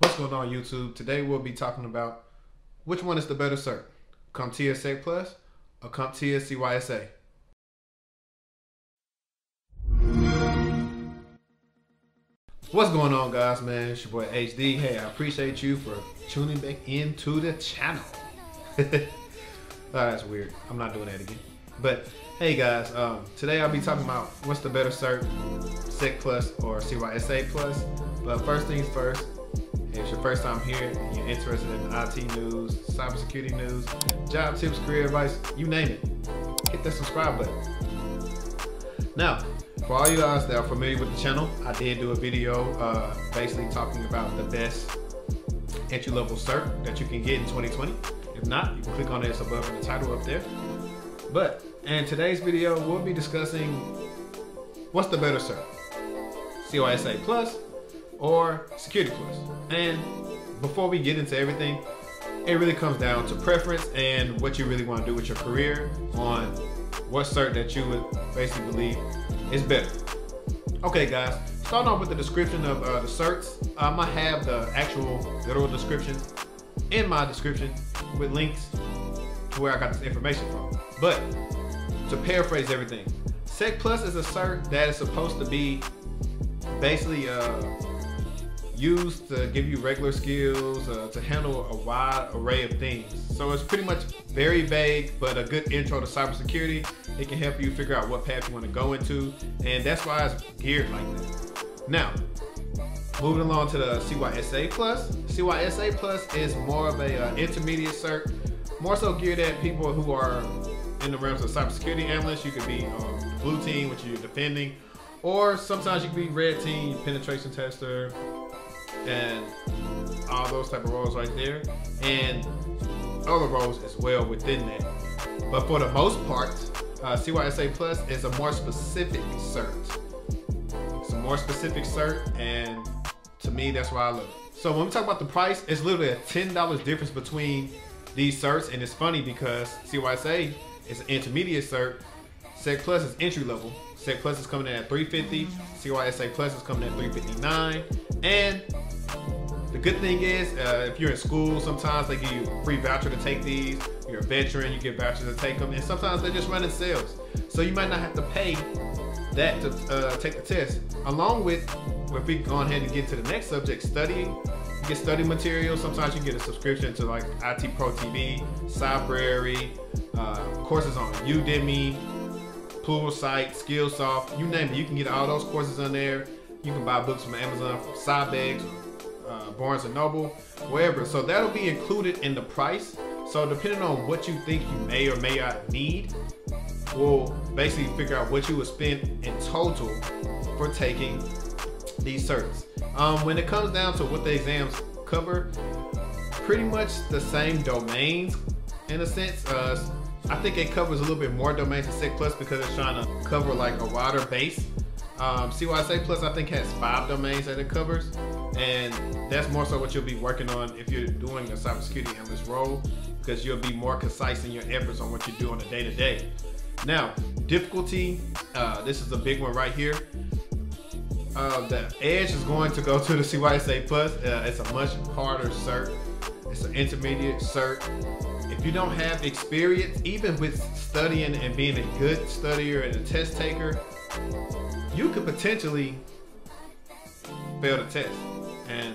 What's going on YouTube? Today we'll be talking about which one is the better cert, CompTIA Sec Plus or CompTIA CYSA. What's going on guys, man? It's your boy HD. Hey, I appreciate you for tuning back into the channel. oh, that's weird. I'm not doing that again. But hey guys, um, today I'll be talking about what's the better cert, Sec Plus or CYSA Plus. But first things first, if it's your first time here and you're interested in IT news, cybersecurity news, job tips, career advice, you name it, hit that subscribe button. Now, for all you guys that are familiar with the channel, I did do a video uh, basically talking about the best entry-level cert that you can get in 2020. If not, you can click on it, it's above in the title up there. But in today's video, we'll be discussing what's the better cert, CYSA Plus or Security Plus. And before we get into everything, it really comes down to preference and what you really want to do with your career on what cert that you would basically believe is better. Okay guys, starting off with the description of uh, the certs, I'm gonna have the actual literal description in my description with links to where I got this information from. But to paraphrase everything, Sec Plus is a cert that is supposed to be basically uh, used to give you regular skills, uh, to handle a wide array of things. So it's pretty much very vague, but a good intro to cybersecurity. It can help you figure out what path you want to go into, and that's why it's geared like that. Now, moving along to the CYSA Plus. CYSA Plus is more of a uh, intermediate cert, more so geared at people who are in the realms of cybersecurity analysts. You could be um, blue team, which you're defending, or sometimes you can be red team, penetration tester, and all those type of roles right there, and other roles as well within that. But for the most part, uh, CYSA Plus is a more specific cert. It's a more specific cert, and to me, that's why I love it. So when we talk about the price, it's literally a $10 difference between these certs, and it's funny because CYSA is an intermediate cert, Sec Plus is entry level. Sec Plus is coming in at 350, CYSA Plus is coming in at 359, and the good thing is, uh, if you're in school, sometimes they give you a free voucher to take these. You're a veteran, you get vouchers to take them, and sometimes they're just run in sales. So you might not have to pay that to uh, take the test. Along with, if we go ahead and get to the next subject, studying. You get study material. Sometimes you get a subscription to like IT Pro TV, Cybrary, uh, courses on Udemy, Pluralsight, Skillsoft, you name it. You can get all those courses on there. You can buy books from Amazon, Sybex, Barnes and Noble, wherever. So that'll be included in the price. So depending on what you think you may or may not need, we'll basically figure out what you would spend in total for taking these certs. Um, when it comes down to what the exams cover, pretty much the same domains in a sense. Uh, I think it covers a little bit more domains than Sec Plus because it's trying to cover like a wider base. Um, CYSA Plus I think has five domains that it covers and that's more so what you'll be working on if you're doing a cybersecurity analyst role because you'll be more concise in your efforts on what you do on a day to day. Now, difficulty, uh, this is a big one right here. Uh, the edge is going to go to the CYSA Plus. Uh, it's a much harder cert. It's an intermediate cert. If you don't have experience, even with studying and being a good studier and a test taker, you could potentially fail the test. And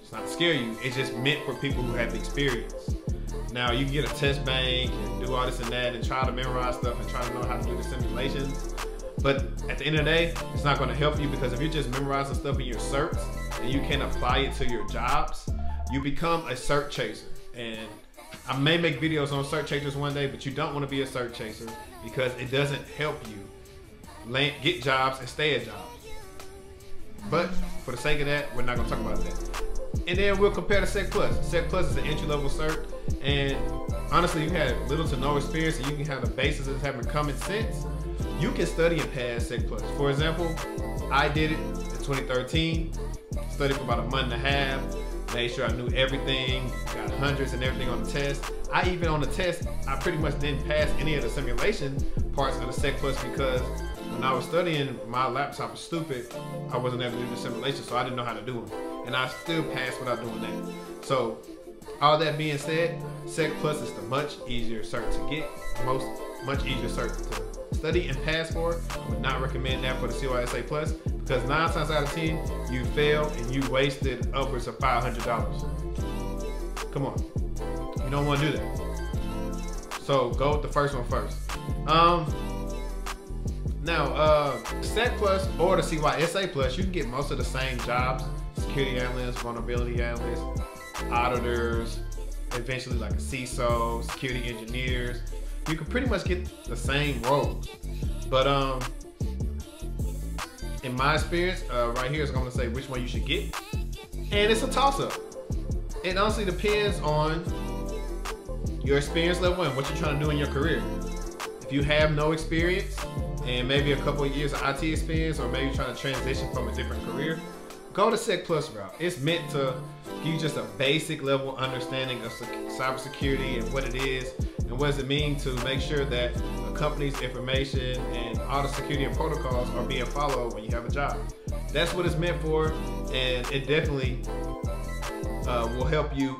it's not to scare you, it's just meant for people who have experience. Now you can get a test bank and do all this and that and try to memorize stuff and try to know how to do the simulations. But at the end of the day, it's not gonna help you because if you're just memorizing stuff in your certs and you can't apply it to your jobs, you become a cert chaser. And I may make videos on cert chasers one day, but you don't wanna be a cert chaser because it doesn't help you get jobs and stay at jobs. But for the sake of that, we're not gonna talk about that. And then we'll compare to Sec Plus. Sec Plus is an entry level cert, and honestly, you had little to no experience, and you can have the basis of having common sense. You can study and pass Sec Plus. For example, I did it in 2013. Studied for about a month and a half. Made sure I knew everything. Got hundreds and everything on the test. I even on the test, I pretty much didn't pass any of the simulation parts of the Sec Plus because when I was studying, my laptop was stupid. I wasn't able to do the simulation, so I didn't know how to do them. and I still passed without doing that. So, all that being said, Sec Plus is the much easier cert to get, most much easier cert to study and pass for. I would not recommend that for the CYSA Plus because nine times out of ten, you fail and you wasted upwards of five hundred dollars. Come on, you don't want to do that. So go with the first one first. Um, now, uh, Plus or the CYSA Plus, you can get most of the same jobs: security analysts, vulnerability analysts, auditors, eventually like a CISO, security engineers. You can pretty much get the same roles, but um, in my experience, uh, right here is going to say which one you should get, and it's a toss-up. It honestly depends on your experience level and what you're trying to do in your career. If you have no experience and maybe a couple of years of IT experience, or maybe trying to transition from a different career, go the Sec Plus route. It's meant to give you just a basic level understanding of cybersecurity and what it is and what does it mean to make sure that a company's information and all the security and protocols are being followed when you have a job. That's what it's meant for, and it definitely uh, will help you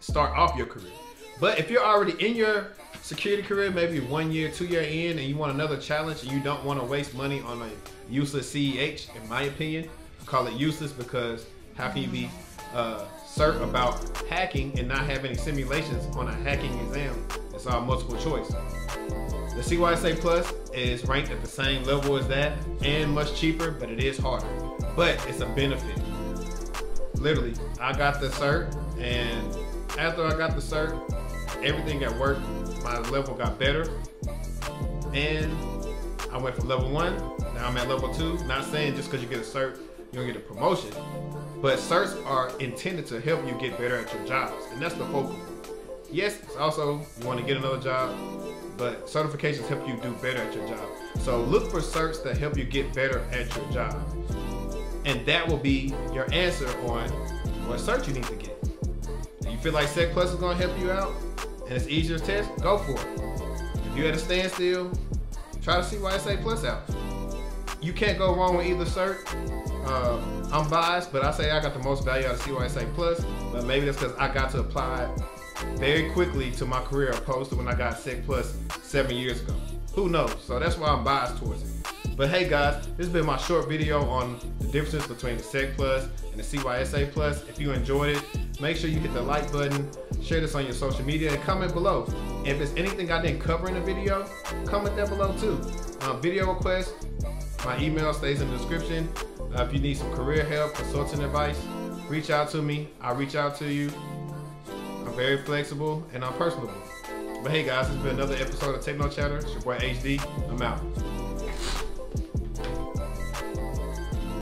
start off your career. But if you're already in your security career, maybe one year, two year in, and you want another challenge and you don't want to waste money on a useless CEH, in my opinion, I call it useless because how can you be uh, cert about hacking and not have any simulations on a hacking exam? It's all multiple choice. The CYSA Plus is ranked at the same level as that and much cheaper, but it is harder. But it's a benefit. Literally, I got the cert, and after I got the cert, everything at work, my level got better. And I went from level one, now I'm at level two. Not saying just because you get a cert, you don't get a promotion. But certs are intended to help you get better at your jobs. And that's the focal Yes, also you want to get another job, but certifications help you do better at your job. So look for certs that help you get better at your job. And that will be your answer on what cert you need to get. If you feel like Sec Plus is to help you out and it's easier to test, go for it. If you're at a standstill, try to see CYSA Plus out. You can't go wrong with either cert. Uh, I'm biased, but I say I got the most value out of CYSA Plus, but maybe that's because I got to apply very quickly to my career opposed to when I got Sec Plus seven years ago. Who knows? So that's why I'm biased towards it. But hey guys, this has been my short video on the differences between the Sec Plus and the CYSA Plus. If you enjoyed it, make sure you hit the like button, share this on your social media, and comment below. If there's anything I didn't cover in the video, comment that below too. Uh, video requests, my email stays in the description. Uh, if you need some career help, consulting advice, reach out to me. I'll reach out to you. I'm very flexible and I'm personable. But hey guys, this has been another episode of TechTual Chatter. It's your boy HD. I'm out.